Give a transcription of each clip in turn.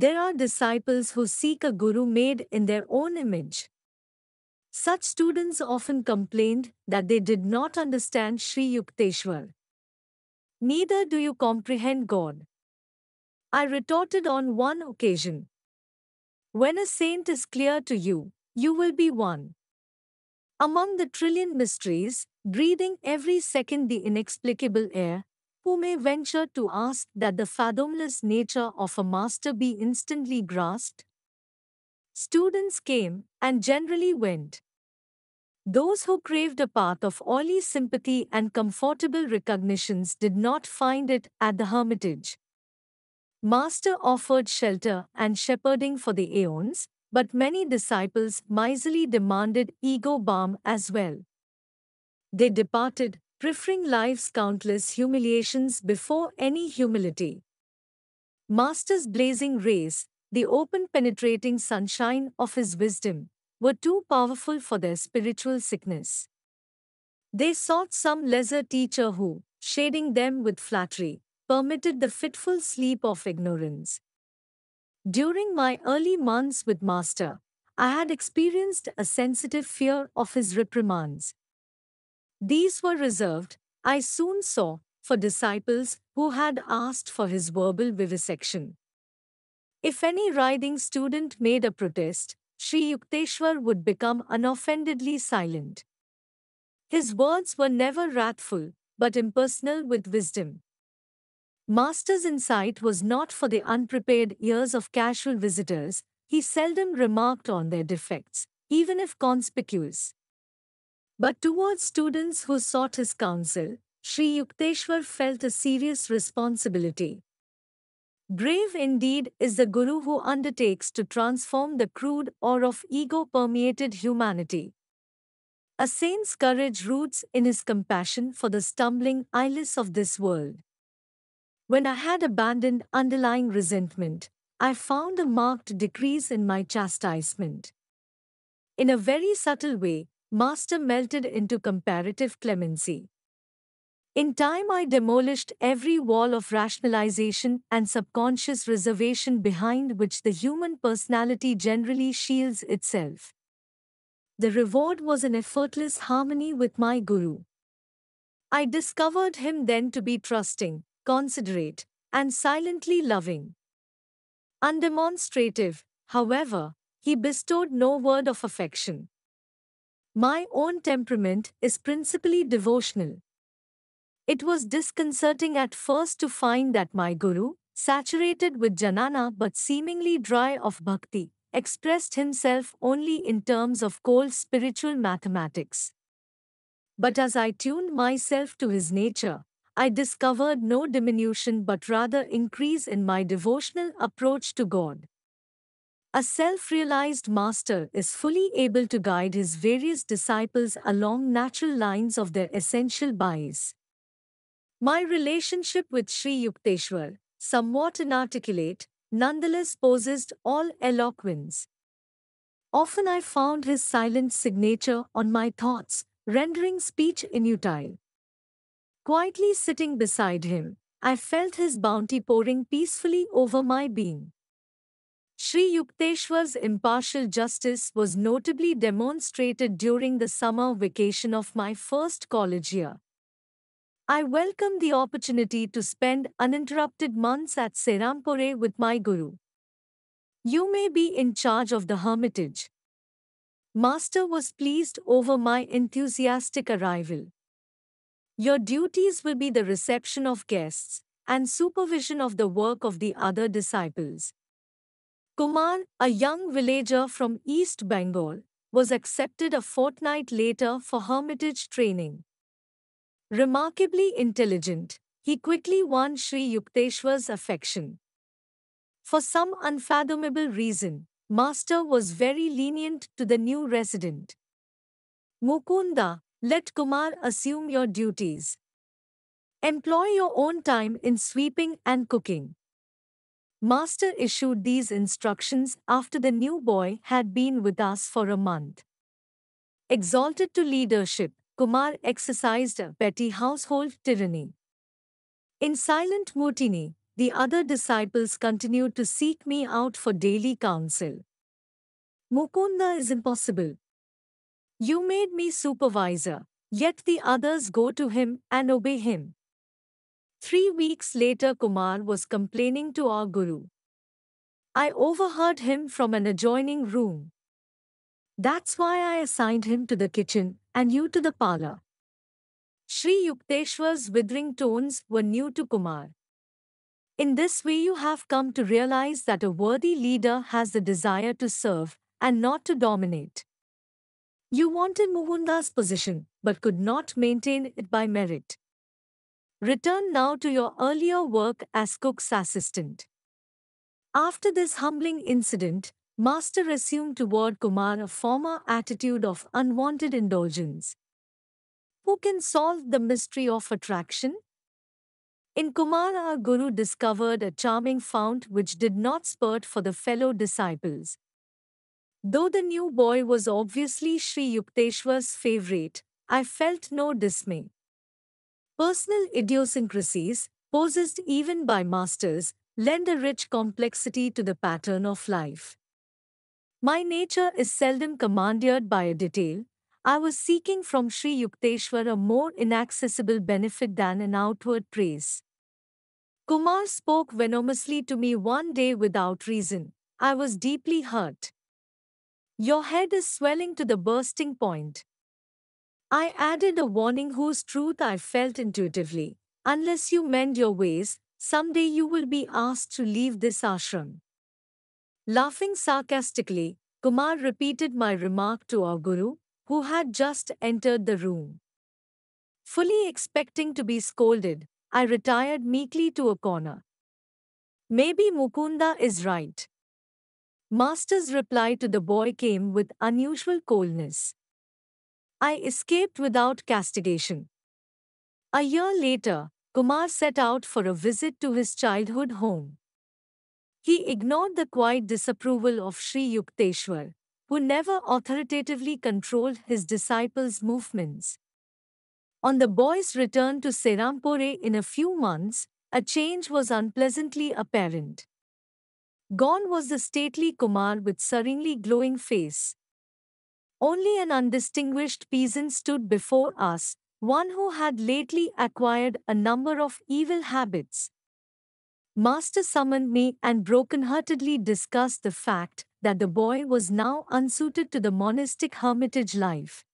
There are disciples who seek a guru made in their own image. Such students often complained that they did not understand Sri Yukteswar. Neither do you comprehend God. I retorted on one occasion. When a saint is clear to you, you will be one. Among the trillion mysteries, breathing every second the inexplicable air, who may venture to ask that the fathomless nature of a master be instantly grasped? Students came and generally went. Those who craved a path of oily sympathy and comfortable recognitions did not find it at the hermitage. Master offered shelter and shepherding for the aeons, but many disciples miserly demanded ego balm as well. They departed, preferring life's countless humiliations before any humility. Master's blazing rays, the open penetrating sunshine of his wisdom, were too powerful for their spiritual sickness. They sought some lesser teacher who, shading them with flattery, permitted the fitful sleep of ignorance. During my early months with Master, I had experienced a sensitive fear of his reprimands. These were reserved, I soon saw, for disciples who had asked for his verbal vivisection. If any riding student made a protest, Sri Yukteswar would become unoffendedly silent. His words were never wrathful, but impersonal with wisdom. Master's insight was not for the unprepared ears of casual visitors, he seldom remarked on their defects, even if conspicuous. But towards students who sought his counsel, Sri Yukteswar felt a serious responsibility. Brave indeed is the Guru who undertakes to transform the crude ore of ego permeated humanity. A saint's courage roots in his compassion for the stumbling eyeless of this world. When I had abandoned underlying resentment, I found a marked decrease in my chastisement. In a very subtle way, Master melted into comparative clemency. In time, I demolished every wall of rationalization and subconscious reservation behind which the human personality generally shields itself. The reward was an effortless harmony with my Guru. I discovered him then to be trusting, considerate, and silently loving. Undemonstrative, however, he bestowed no word of affection. My own temperament is principally devotional. It was disconcerting at first to find that my Guru, saturated with jnana but seemingly dry of bhakti, expressed himself only in terms of cold spiritual mathematics. But as I tuned myself to his nature, I discovered no diminution but rather increase in my devotional approach to God. A self realized master is fully able to guide his various disciples along natural lines of their essential bias. My relationship with Sri Yukteswar, somewhat inarticulate, nonetheless possessed all eloquence. Often I found his silent signature on my thoughts, rendering speech inutile. Quietly sitting beside him, I felt his bounty pouring peacefully over my being. Sri Yukteswar's impartial justice was notably demonstrated during the summer vacation of my first college year. I welcome the opportunity to spend uninterrupted months at Serampore with my Guru. You may be in charge of the hermitage. Master was pleased over my enthusiastic arrival. Your duties will be the reception of guests and supervision of the work of the other disciples. Kumar, a young villager from East Bengal, was accepted a fortnight later for hermitage training. Remarkably intelligent, he quickly won Sri Yukteswar's affection. For some unfathomable reason, Master was very lenient to the new resident. Mukunda, let Kumar assume your duties. Employ your own time in sweeping and cooking. Master issued these instructions after the new boy had been with us for a month. Exalted to leadership, Kumar exercised a petty household tyranny. In silent mutiny, the other disciples continued to seek me out for daily counsel. Mukunda is impossible. You made me supervisor, yet the others go to him and obey him. Three weeks later, Kumar was complaining to our Guru. I overheard him from an adjoining room. That's why I assigned him to the kitchen and you to the parlor. Sri Yukteswar's withering tones were new to Kumar. In this way, you have come to realize that a worthy leader has the desire to serve and not to dominate. You wanted Mukunda's position, but could not maintain it by merit. Return now to your earlier work as cook's assistant. After this humbling incident, Master assumed toward Kumar a former attitude of unwanted indulgence. Who can solve the mystery of attraction? In Kumar, our Guru discovered a charming fount which did not spurt for the fellow disciples. Though the new boy was obviously Sri Yukteswar's favorite, I felt no dismay. Personal idiosyncrasies, possessed even by masters, lend a rich complexity to the pattern of life. My nature is seldom commandeered by a detail. I was seeking from Sri Yukteswar a more inaccessible benefit than an outward praise. Kumar spoke venomously to me one day without reason. I was deeply hurt. Your head is swelling to the bursting point. I added a warning whose truth I felt intuitively. Unless you mend your ways, someday you will be asked to leave this ashram. Laughing sarcastically, Kumar repeated my remark to our Guru, who had just entered the room. Fully expecting to be scolded, I retired meekly to a corner. Maybe Mukunda is right. Master's reply to the boy came with unusual coldness. I escaped without castigation. A year later, Kumar set out for a visit to his childhood home. He ignored the quiet disapproval of Sri Yukteswar, who never authoritatively controlled his disciples' movements. On the boy's return to Serampore in a few months, a change was unpleasantly apparent. Gone was the stately Kumar with serenely glowing face. Only an undistinguished peasant stood before us, one who had lately acquired a number of evil habits. Master summoned me and broken-heartedly discussed the fact that the boy was now unsuited to the monastic hermitage life.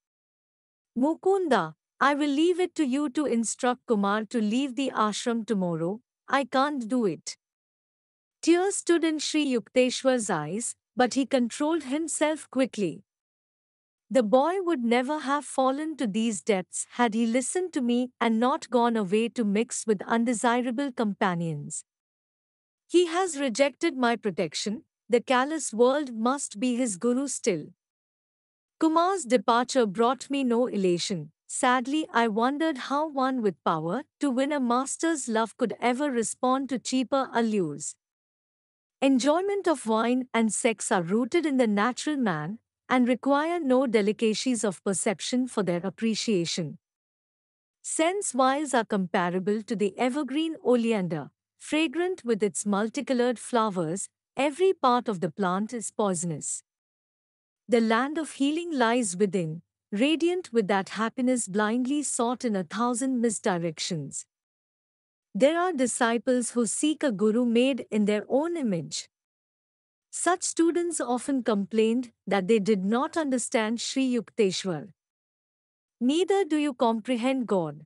Mukunda, I will leave it to you to instruct Kumar to leave the ashram tomorrow. I can't do it. Tears stood in Sri Yukteswar's eyes, but he controlled himself quickly. The boy would never have fallen to these depths had he listened to me and not gone away to mix with undesirable companions. He has rejected my protection, the callous world must be his guru still. Kumar's departure brought me no elation. Sadly, I wondered how one with power to win a master's love could ever respond to cheaper allures. Enjoyment of wine and sex are rooted in the natural man and require no delicacies of perception for their appreciation. Sense wiles are comparable to the evergreen oleander, fragrant with its multicolored flowers, every part of the plant is poisonous. The land of healing lies within, radiant with that happiness blindly sought in a thousand misdirections. There are disciples who seek a guru made in their own image. Such students often complained that they did not understand Sri Yukteswar. Neither do you comprehend God.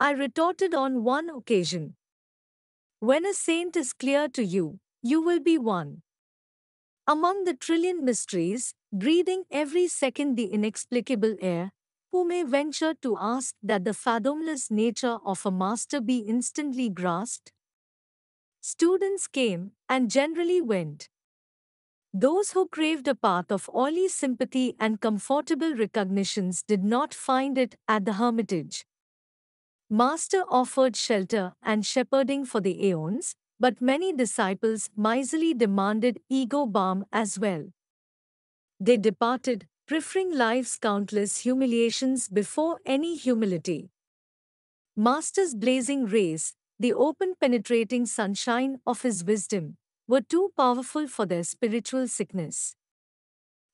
I retorted on one occasion. When a saint is clear to you, you will be one. Among the trillion mysteries, breathing every second the inexplicable air, who may venture to ask that the fathomless nature of a master be instantly grasped? Students came and generally went. Those who craved a path of oily sympathy and comfortable recognitions did not find it at the hermitage. Master offered shelter and shepherding for the aeons, but many disciples miserly demanded ego balm as well. They departed, preferring life's countless humiliations before any humility. Master's blazing rays, the open penetrating sunshine of his wisdom, were too powerful for their spiritual sickness.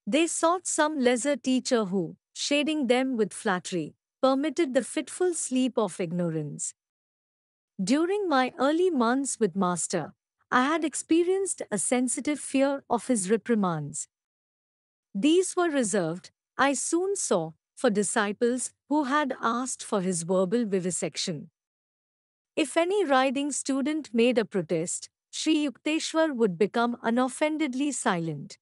They sought some lesser teacher who, shading them with flattery, permitted the fitful sleep of ignorance. During my early months with Master, I had experienced a sensitive fear of his reprimands. These were reserved, I soon saw, for disciples who had asked for his verbal vivisection. If any riding student made a protest, Sri Yukteswar would become unoffendedly silent.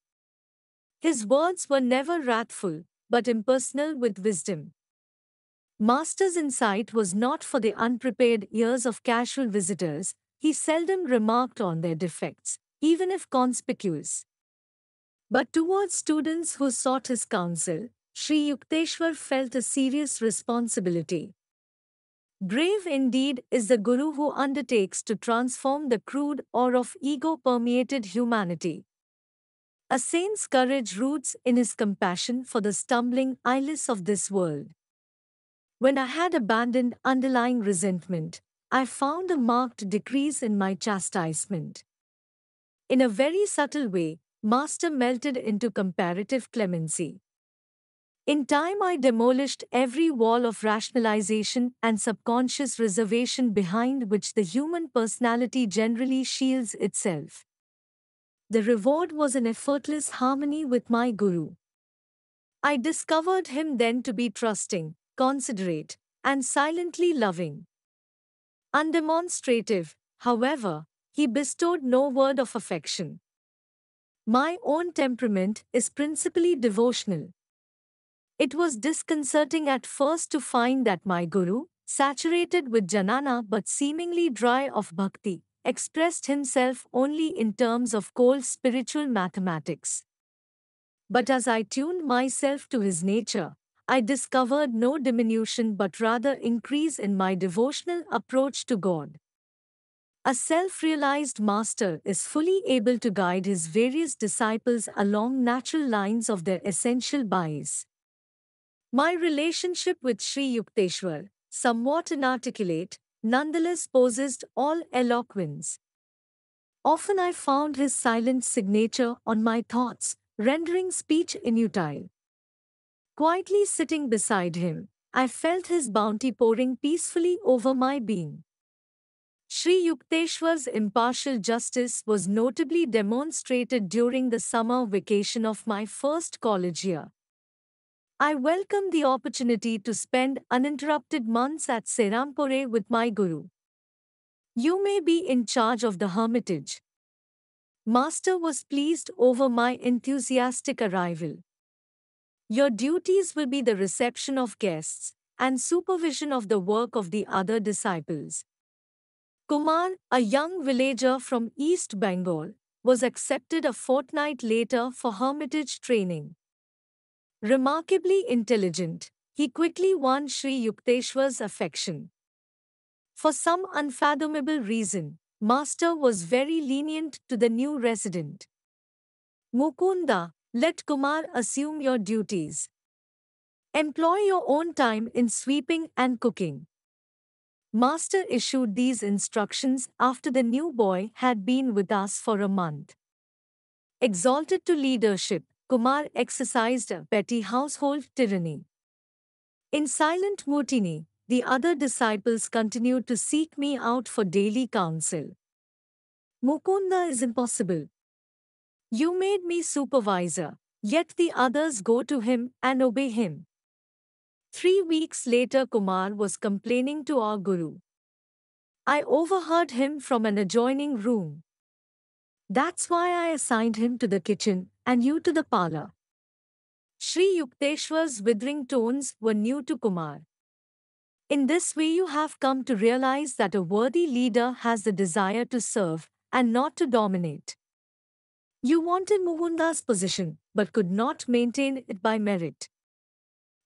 His words were never wrathful, but impersonal with wisdom. Master's insight was not for the unprepared ears of casual visitors, he seldom remarked on their defects, even if conspicuous. But towards students who sought his counsel, Sri Yukteswar felt a serious responsibility. Brave indeed is the Guru who undertakes to transform the crude ore of ego permeated humanity. A saint's courage roots in his compassion for the stumbling eyeless of this world. When I had abandoned underlying resentment, I found a marked decrease in my chastisement. In a very subtle way, Master melted into comparative clemency. In time, I demolished every wall of rationalization and subconscious reservation behind which the human personality generally shields itself. The reward was an effortless harmony with my Guru. I discovered him then to be trusting, considerate, and silently loving. Undemonstrative, however, he bestowed no word of affection. My own temperament is principally devotional. It was disconcerting at first to find that my Guru, saturated with jnana but seemingly dry of bhakti, expressed himself only in terms of cold spiritual mathematics. But as I tuned myself to his nature, I discovered no diminution but rather increase in my devotional approach to God. A self realized master is fully able to guide his various disciples along natural lines of their essential bias. My relationship with Sri Yukteswar, somewhat inarticulate, nonetheless possessed all eloquence. Often I found his silent signature on my thoughts, rendering speech inutile. Quietly sitting beside him, I felt his bounty pouring peacefully over my being. Sri Yukteswar's impartial justice was notably demonstrated during the summer vacation of my first college year. I welcome the opportunity to spend uninterrupted months at Serampore with my Guru. You may be in charge of the hermitage. Master was pleased over my enthusiastic arrival. Your duties will be the reception of guests and supervision of the work of the other disciples. Kumar, a young villager from East Bengal, was accepted a fortnight later for hermitage training. Remarkably intelligent, he quickly won Sri Yukteswar's affection. For some unfathomable reason, Master was very lenient to the new resident. Mukunda, let Kumar assume your duties. Employ your own time in sweeping and cooking. Master issued these instructions after the new boy had been with us for a month. Exalted to leadership, Kumar exercised a petty household tyranny. In silent mutiny, the other disciples continued to seek me out for daily counsel. Mukunda is impossible. You made me supervisor, yet the others go to him and obey him. Three weeks later, Kumar was complaining to our Guru. I overheard him from an adjoining room. That's why I assigned him to the kitchen and you to the parlor. Sri Yukteswar's withering tones were new to Kumar. In this way, you have come to realize that a worthy leader has the desire to serve and not to dominate. You wanted Mukunda's position, but could not maintain it by merit.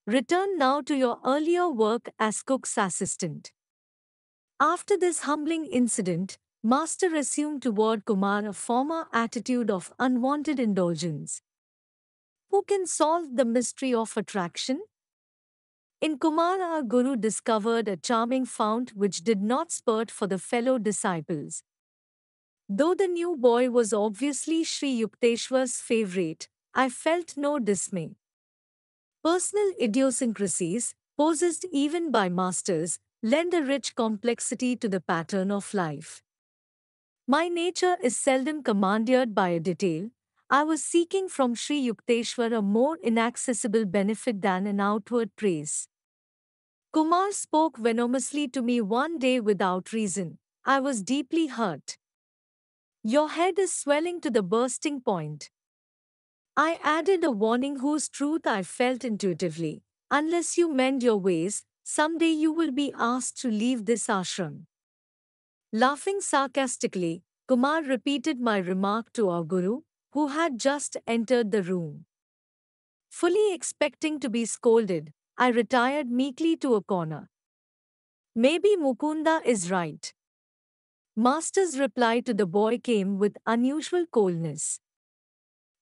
Return now to your earlier work as cook's assistant. After this humbling incident, Master assumed toward Kumar a former attitude of unwanted indulgence. Who can solve the mystery of attraction? In Kumar, our Guru discovered a charming fount which did not spurt for the fellow disciples. Though the new boy was obviously Sri Yukteswar's favorite, I felt no dismay. Personal idiosyncrasies, possessed even by masters, lend a rich complexity to the pattern of life. My nature is seldom commandeered by a detail. I was seeking from Sri Yukteswar a more inaccessible benefit than an outward praise. Kumar spoke venomously to me one day without reason. I was deeply hurt. Your head is swelling to the bursting point. I added a warning whose truth I felt intuitively. Unless you mend your ways, someday you will be asked to leave this ashram. Laughing sarcastically, Kumar repeated my remark to our Guru, who had just entered the room. Fully expecting to be scolded, I retired meekly to a corner. Maybe Mukunda is right. Master's reply to the boy came with unusual coldness.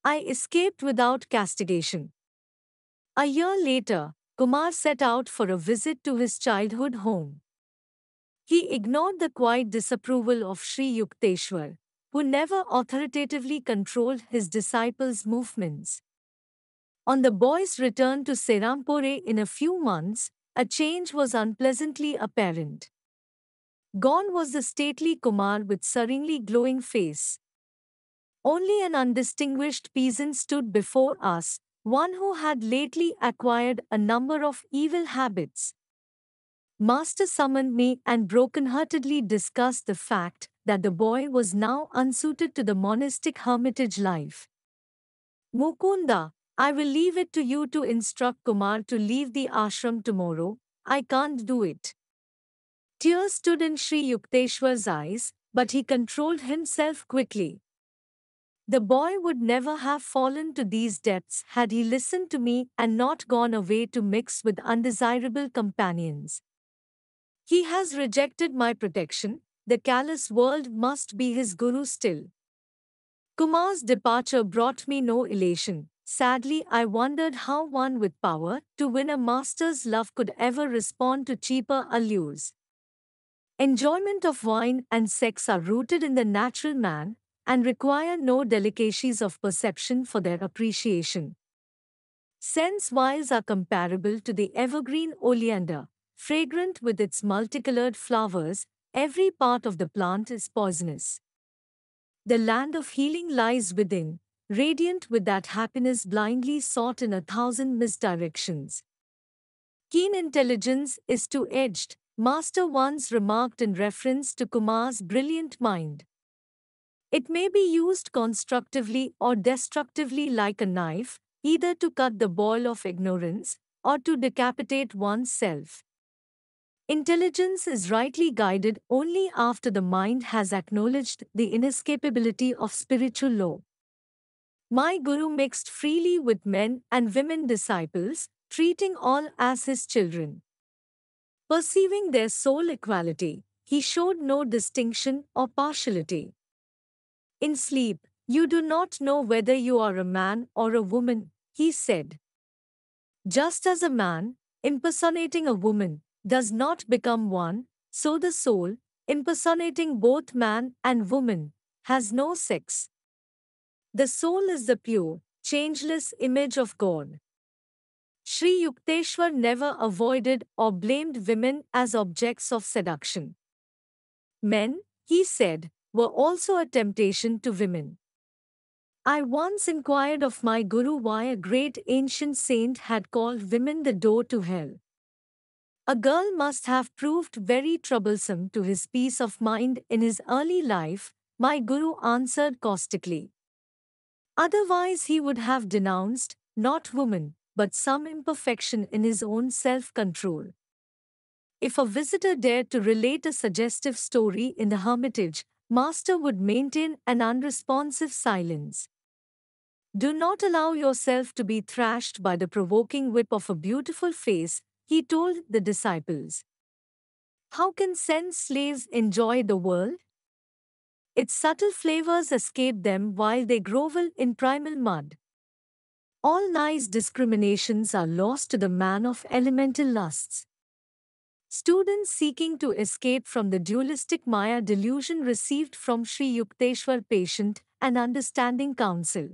I escaped without castigation. A year later, Kumar set out for a visit to his childhood home. He ignored the quiet disapproval of Sri Yukteswar, who never authoritatively controlled his disciples' movements. On the boy's return to Serampore in a few months, a change was unpleasantly apparent. Gone was the stately Kumar with serenely glowing face. Only an undistinguished peasant stood before us, one who had lately acquired a number of evil habits. Master summoned me and broken-heartedly discussed the fact that the boy was now unsuited to the monastic hermitage life. Mukunda, I will leave it to you to instruct Kumar to leave the ashram tomorrow. I can't do it. Tears stood in Sri Yukteswar's eyes, but he controlled himself quickly. The boy would never have fallen to these depths had he listened to me and not gone away to mix with undesirable companions. He has rejected my protection, the callous world must be his guru still. Kumar's departure brought me no elation. Sadly, I wondered how one with power to win a master's love could ever respond to cheaper allures. Enjoyment of wine and sex are rooted in the natural man and require no delicacies of perception for their appreciation. Sense wiles are comparable to the evergreen oleander, Fragrant with its multicolored flowers, every part of the plant is poisonous. The land of healing lies within, radiant with that happiness blindly sought in a thousand misdirections. Keen intelligence is two-edged, Master once remarked in reference to Kumar's brilliant mind. It may be used constructively or destructively like a knife, either to cut the ball of ignorance or to decapitate one's self. Intelligence is rightly guided only after the mind has acknowledged the inescapability of spiritual law. My Guru mixed freely with men and women disciples, treating all as his children. Perceiving their soul equality, he showed no distinction or partiality. In sleep, you do not know whether you are a man or a woman, he said. Just as a man, impersonating a woman, does not become one, so the soul, impersonating both man and woman, has no sex. The soul is the pure, changeless image of God. Sri Yukteswar never avoided or blamed women as objects of seduction. Men, he said, were also a temptation to women. I once inquired of my Guru why a great ancient saint had called women the door to hell. A girl must have proved very troublesome to his peace of mind in his early life, my Guru answered caustically. Otherwise, he would have denounced, not woman, but some imperfection in his own self control. If a visitor dared to relate a suggestive story in the hermitage, Master would maintain an unresponsive silence. Do not allow yourself to be thrashed by the provoking whip of a beautiful face, he told the disciples. How can sense slaves enjoy the world? Its subtle flavors escape them while they grovel in primal mud. All nice discriminations are lost to the man of elemental lusts. Students seeking to escape from the dualistic Maya delusion received from Sri Yukteswar patient and understanding counsel.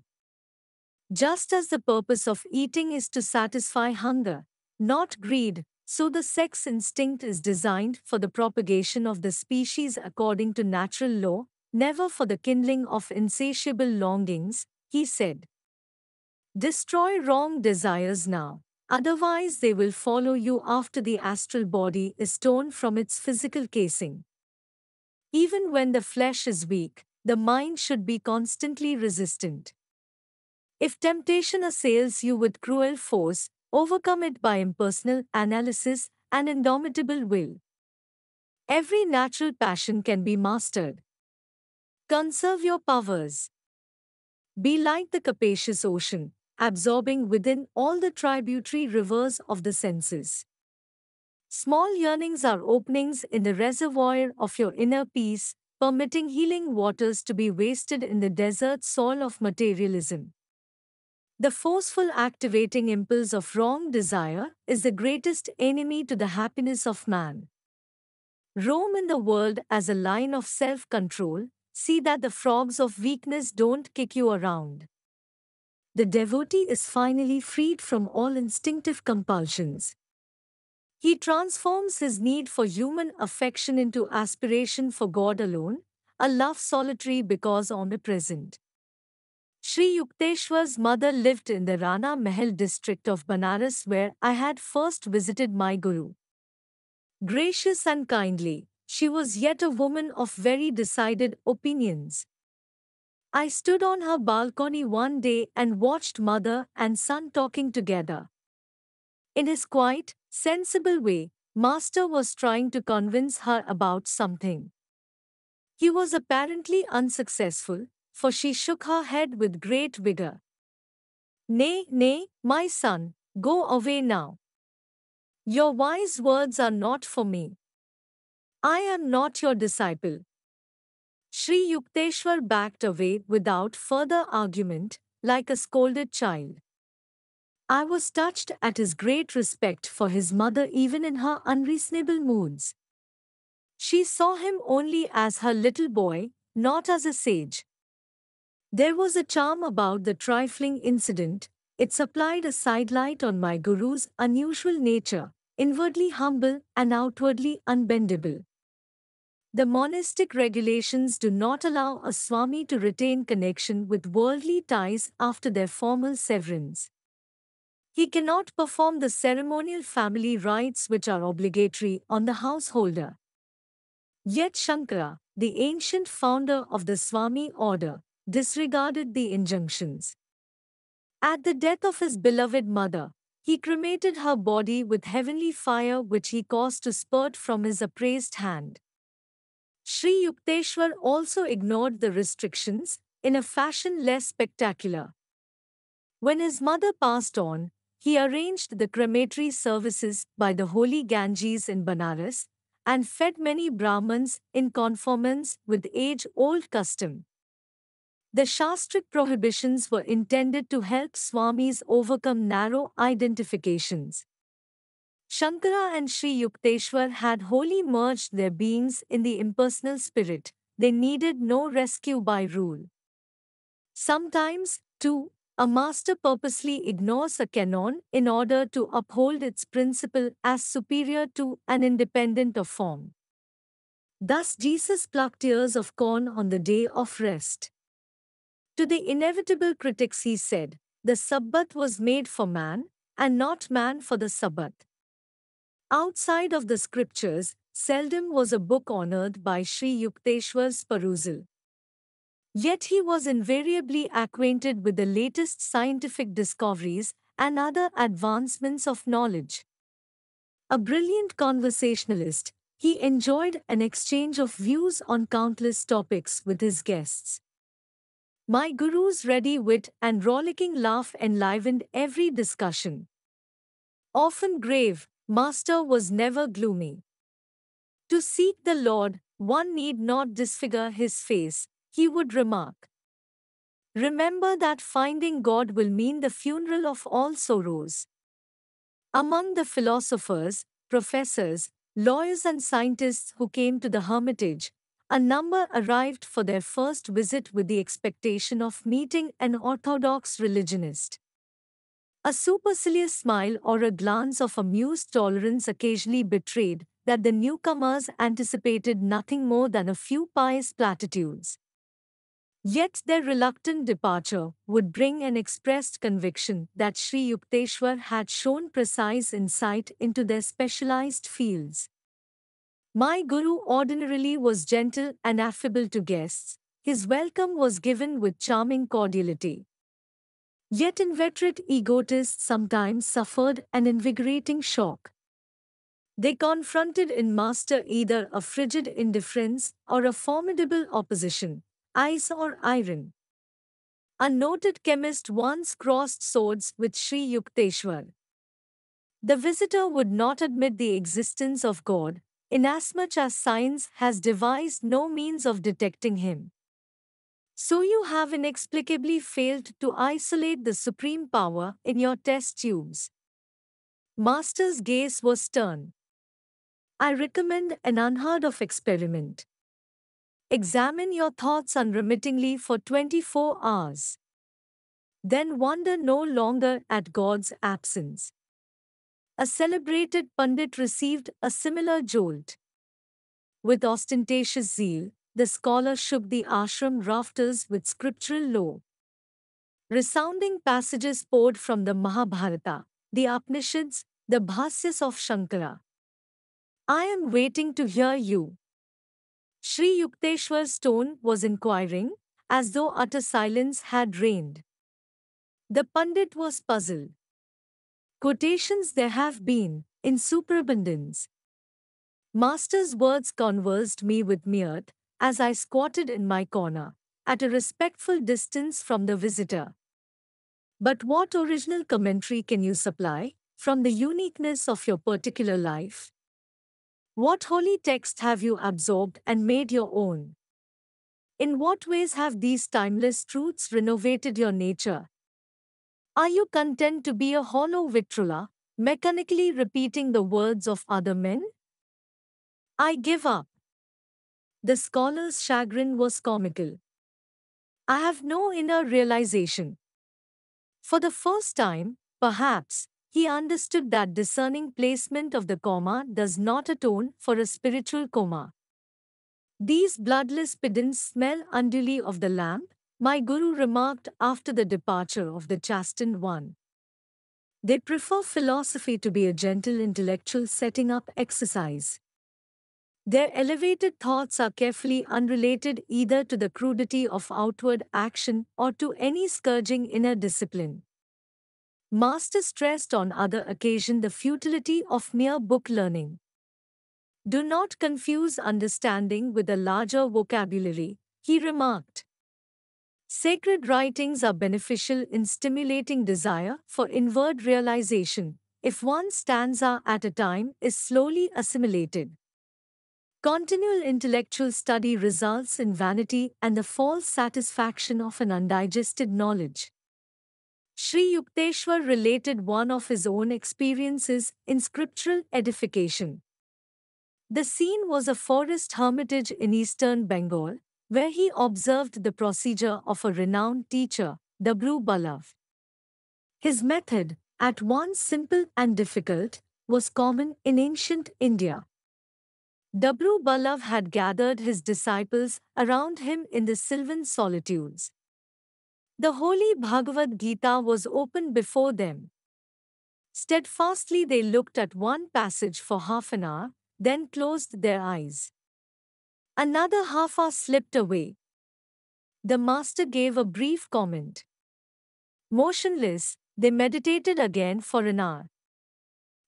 Just as the purpose of eating is to satisfy hunger, not greed, so the sex instinct is designed for the propagation of the species according to natural law, never for the kindling of insatiable longings, he said. Destroy wrong desires now. Otherwise, they will follow you after the astral body is torn from its physical casing. Even when the flesh is weak, the mind should be constantly resistant. If temptation assails you with cruel force, overcome it by impersonal analysis and indomitable will. Every natural passion can be mastered. Conserve your powers. Be like the capacious ocean, absorbing within all the tributary rivers of the senses. Small yearnings are openings in the reservoir of your inner peace, permitting healing waters to be wasted in the desert soil of materialism. The forceful activating impulse of wrong desire is the greatest enemy to the happiness of man. Roam in the world as a line of self control, see that the frogs of weakness don't kick you around the devotee is finally freed from all instinctive compulsions. He transforms his need for human affection into aspiration for God alone, a love solitary because omnipresent. Sri Yukteswar's mother lived in the Rana Mahal district of Banaras where I had first visited my Guru. Gracious and kindly, she was yet a woman of very decided opinions. I stood on her balcony one day and watched mother and son talking together. In his quiet, sensible way, Master was trying to convince her about something. He was apparently unsuccessful, for she shook her head with great vigor. Nay, nay, my son, go away now. Your wise words are not for me. I am not your disciple. Sri Yukteswar backed away without further argument, like a scolded child. I was touched at his great respect for his mother even in her unreasonable moods. She saw him only as her little boy, not as a sage. There was a charm about the trifling incident, it supplied a sidelight on my Guru's unusual nature, inwardly humble and outwardly unbendable. The monastic regulations do not allow a Swami to retain connection with worldly ties after their formal severance. He cannot perform the ceremonial family rites which are obligatory on the householder. Yet Shankara, the ancient founder of the Swami order, disregarded the injunctions. At the death of his beloved mother, he cremated her body with heavenly fire which he caused to spurt from his upraised hand. Sri Yukteswar also ignored the restrictions in a fashion less spectacular. When his mother passed on, he arranged the crematory services by the holy Ganges in Banaras and fed many Brahmins in conformance with age-old custom. The Shastric prohibitions were intended to help Swamis overcome narrow identifications. Shankara and Sri Yukteswar had wholly merged their beings in the impersonal spirit. They needed no rescue by rule. Sometimes, too, a master purposely ignores a canon in order to uphold its principle as superior to and independent of form. Thus, Jesus plucked ears of corn on the day of rest. To the inevitable critics, he said, The Sabbath was made for man, and not man for the Sabbath. Outside of the scriptures, seldom was a book honored by Sri Yukteswar's perusal. Yet he was invariably acquainted with the latest scientific discoveries and other advancements of knowledge. A brilliant conversationalist, he enjoyed an exchange of views on countless topics with his guests. My guru's ready wit and rollicking laugh enlivened every discussion. Often grave, Master was never gloomy. To seek the Lord, one need not disfigure his face, he would remark. Remember that finding God will mean the funeral of all sorrows. Among the philosophers, professors, lawyers, and scientists who came to the hermitage, a number arrived for their first visit with the expectation of meeting an orthodox religionist. A supercilious smile or a glance of amused tolerance occasionally betrayed that the newcomers anticipated nothing more than a few pious platitudes. Yet their reluctant departure would bring an expressed conviction that Sri Yukteswar had shown precise insight into their specialized fields. My Guru ordinarily was gentle and affable to guests. His welcome was given with charming cordiality. Yet inveterate egotists sometimes suffered an invigorating shock. They confronted in Master either a frigid indifference or a formidable opposition ice or iron. A noted chemist once crossed swords with Sri Yukteswar. The visitor would not admit the existence of God, inasmuch as science has devised no means of detecting him. So you have inexplicably failed to isolate the supreme power in your test tubes. Master's gaze was stern. I recommend an unheard of experiment. Examine your thoughts unremittingly for 24 hours. Then wonder no longer at God's absence. A celebrated pundit received a similar jolt. With ostentatious zeal, the scholar shook the ashram rafters with scriptural law. Resounding passages poured from the Mahabharata, the Upanishads, the Bhasyas of Shankara. I am waiting to hear you. Sri Yukteswar's tone was inquiring, as though utter silence had reigned. The pundit was puzzled. Quotations there have been, in superabundance. Master's words conversed me with mirth, as I squatted in my corner, at a respectful distance from the visitor. But what original commentary can you supply, from the uniqueness of your particular life? What holy text have you absorbed and made your own? In what ways have these timeless truths renovated your nature? Are you content to be a hollow victrola, mechanically repeating the words of other men? I give up. The scholar's chagrin was comical. I have no inner realization. For the first time, perhaps, he understood that discerning placement of the comma does not atone for a spiritual coma. These bloodless pedants smell unduly of the lamp, my guru remarked after the departure of the chastened one. They prefer philosophy to be a gentle intellectual setting up exercise. Their elevated thoughts are carefully unrelated either to the crudity of outward action or to any scourging inner discipline. Master stressed on other occasion the futility of mere book learning. Do not confuse understanding with a larger vocabulary, he remarked. Sacred writings are beneficial in stimulating desire for inward realization, if one stanza at a time is slowly assimilated. Continual intellectual study results in vanity and the false satisfaction of an undigested knowledge. Sri Yukteswar related one of his own experiences in scriptural edification. The scene was a forest hermitage in eastern Bengal, where he observed the procedure of a renowned teacher, Dabru Ballav. His method, at once simple and difficult, was common in ancient India. Dabru Ballav had gathered his disciples around him in the sylvan solitudes. The holy Bhagavad Gita was open before them. Steadfastly they looked at one passage for half an hour, then closed their eyes. Another half hour slipped away. The master gave a brief comment. Motionless, they meditated again for an hour.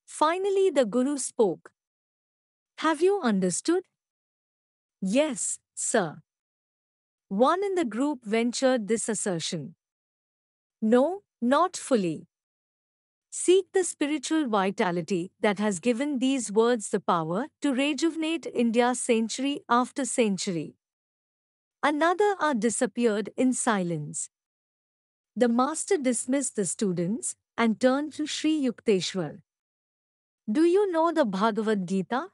Finally, the Guru spoke. Have you understood? Yes, sir. One in the group ventured this assertion. No, not fully. Seek the spiritual vitality that has given these words the power to rejuvenate India century after century. Another are disappeared in silence. The master dismissed the students and turned to Sri Yukteswar. Do you know the Bhagavad Gita?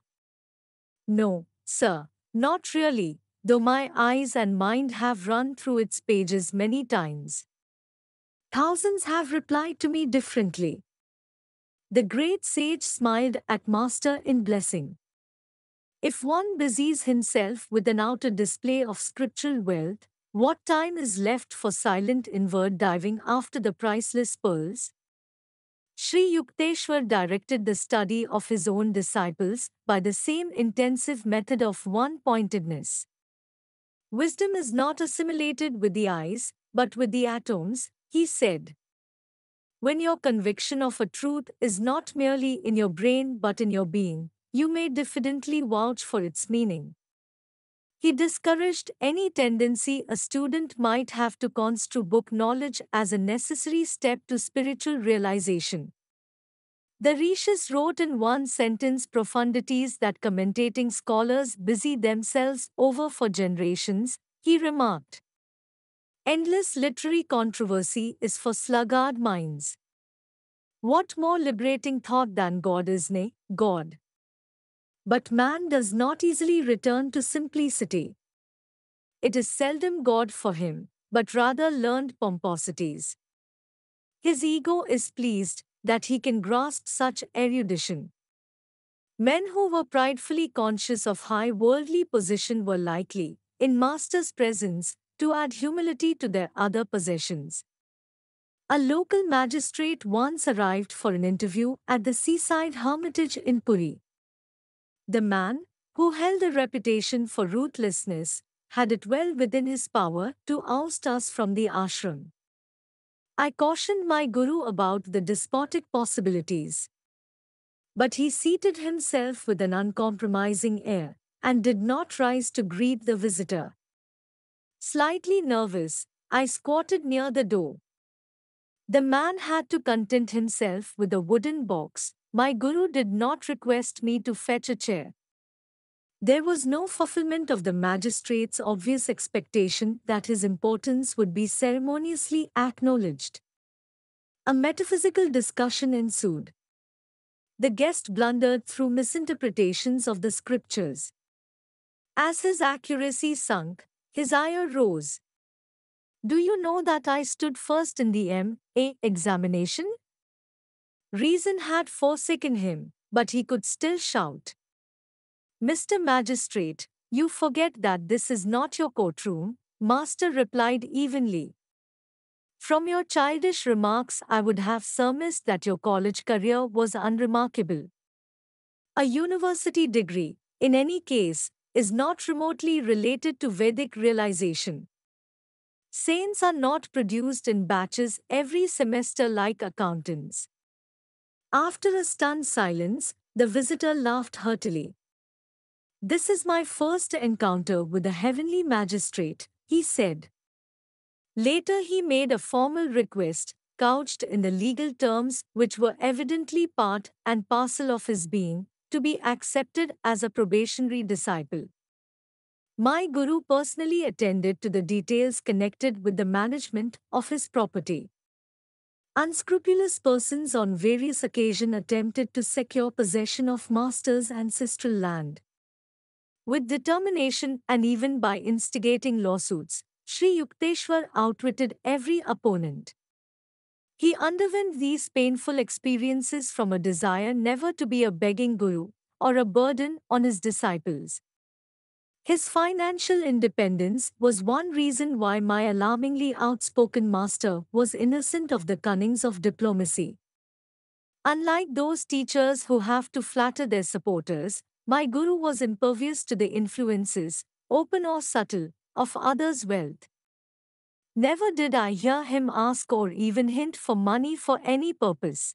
No, sir, not really, though my eyes and mind have run through its pages many times. Thousands have replied to me differently. The great sage smiled at Master in blessing. If one busies himself with an outer display of scriptural wealth, what time is left for silent inward diving after the priceless pearls? Sri Yukteswar directed the study of his own disciples by the same intensive method of one pointedness. Wisdom is not assimilated with the eyes, but with the atoms, he said. When your conviction of a truth is not merely in your brain but in your being, you may diffidently vouch for its meaning. He discouraged any tendency a student might have to construe book knowledge as a necessary step to spiritual realization. The Rishis wrote in one sentence profundities that commentating scholars busy themselves over for generations, he remarked. Endless literary controversy is for sluggard minds. What more liberating thought than God is nay, God? But man does not easily return to simplicity. It is seldom God for him, but rather learned pomposities. His ego is pleased that he can grasp such erudition. Men who were pridefully conscious of high worldly position were likely, in Master's presence, to add humility to their other possessions. A local magistrate once arrived for an interview at the seaside hermitage in Puri. The man, who held a reputation for ruthlessness, had it well within his power to oust us from the ashram. I cautioned my guru about the despotic possibilities. But he seated himself with an uncompromising air and did not rise to greet the visitor. Slightly nervous, I squatted near the door. The man had to content himself with a wooden box. My guru did not request me to fetch a chair. There was no fulfillment of the magistrate's obvious expectation that his importance would be ceremoniously acknowledged. A metaphysical discussion ensued. The guest blundered through misinterpretations of the scriptures. As his accuracy sunk, his ire rose. Do you know that I stood first in the M.A. examination? Reason had forsaken him, but he could still shout. Mr. Magistrate, you forget that this is not your courtroom, Master replied evenly. From your childish remarks, I would have surmised that your college career was unremarkable. A university degree, in any case, is not remotely related to Vedic realization. Saints are not produced in batches every semester like accountants. After a stunned silence, the visitor laughed heartily. This is my first encounter with the heavenly magistrate, he said. Later he made a formal request, couched in the legal terms which were evidently part and parcel of his being, to be accepted as a probationary disciple. My guru personally attended to the details connected with the management of his property. Unscrupulous persons on various occasions attempted to secure possession of master's ancestral land. With determination and even by instigating lawsuits, Sri Yukteswar outwitted every opponent. He underwent these painful experiences from a desire never to be a begging guru or a burden on his disciples. His financial independence was one reason why my alarmingly outspoken master was innocent of the cunnings of diplomacy. Unlike those teachers who have to flatter their supporters, my guru was impervious to the influences, open or subtle, of others' wealth. Never did I hear him ask or even hint for money for any purpose.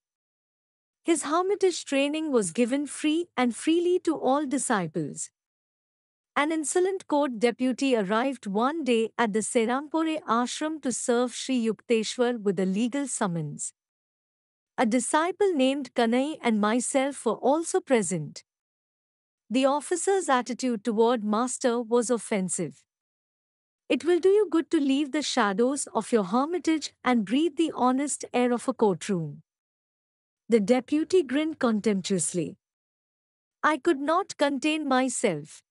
His hermitage training was given free and freely to all disciples. An insolent court deputy arrived one day at the Serampore ashram to serve Sri Yukteswar with a legal summons. A disciple named Kanai and myself were also present. The officer's attitude toward Master was offensive. It will do you good to leave the shadows of your hermitage and breathe the honest air of a courtroom. The deputy grinned contemptuously. I could not contain myself.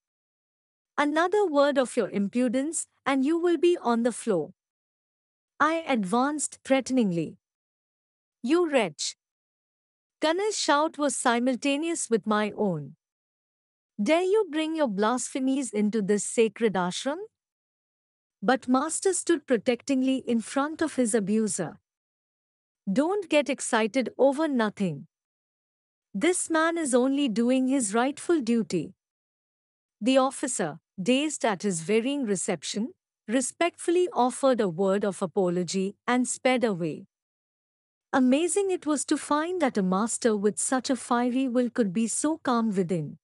Another word of your impudence, and you will be on the floor. I advanced threateningly. You wretch! Kanai's shout was simultaneous with my own. Dare you bring your blasphemies into this sacred ashram? But Master stood protectingly in front of his abuser. Don't get excited over nothing. This man is only doing his rightful duty. The officer, dazed at his varying reception, respectfully offered a word of apology and sped away. Amazing it was to find that a master with such a fiery will could be so calm within.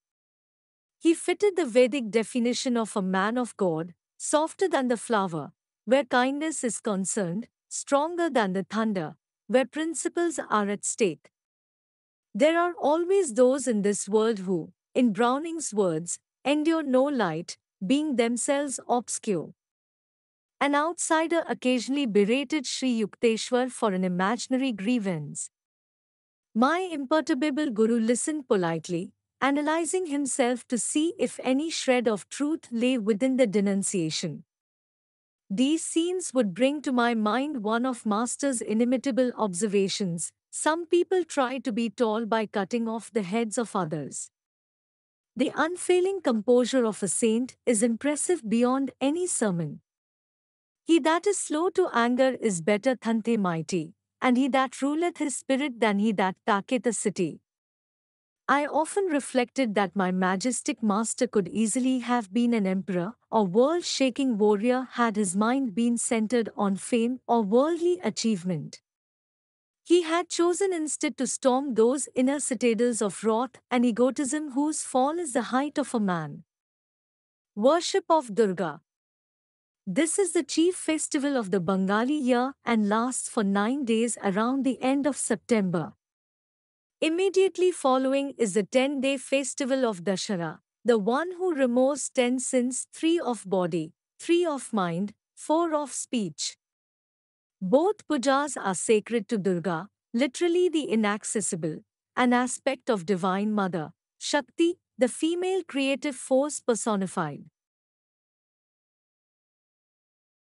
He fitted the Vedic definition of a man of God, softer than the flower, where kindness is concerned, stronger than the thunder, where principles are at stake. There are always those in this world who, in Browning's words, endure no light, being themselves obscure. An outsider occasionally berated Sri Yukteswar for an imaginary grievance. My imperturbable guru listened politely, analyzing himself to see if any shred of truth lay within the denunciation. These scenes would bring to my mind one of Master's inimitable observations some people try to be tall by cutting off the heads of others. The unfailing composure of a saint is impressive beyond any sermon. He that is slow to anger is better than the mighty, and he that ruleth his spirit than he that taketh a city. I often reflected that my majestic master could easily have been an emperor or world shaking warrior had his mind been centered on fame or worldly achievement. He had chosen instead to storm those inner citadels of wrath and egotism whose fall is the height of a man. Worship of Durga this is the chief festival of the Bengali year and lasts for nine days around the end of September. Immediately following is the 10 day festival of Dashara, the one who removes 10 sins 3 of body, 3 of mind, 4 of speech. Both pujas are sacred to Durga, literally the inaccessible, an aspect of Divine Mother, Shakti, the female creative force personified.